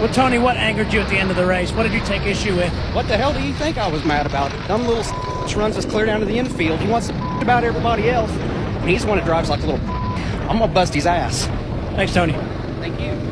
Well, Tony, what angered you at the end of the race? What did you take issue with? What the hell do you think I was mad about? Dumb little runs us clear down to the infield. He wants to about everybody else. And he's the one that drives like a little. I'm gonna bust his ass. Thanks, Tony. Thank you.